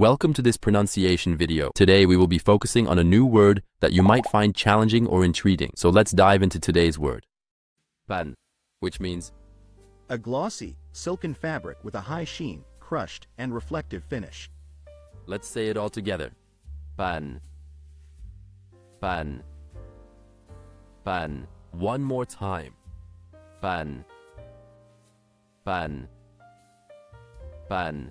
Welcome to this pronunciation video. Today we will be focusing on a new word that you might find challenging or intriguing. So let's dive into today's word. Panne, which means A glossy, silken fabric with a high sheen, crushed, and reflective finish. let's say it all together. Panne. Panne. Panne. One more time. Panne. Panne. Panne.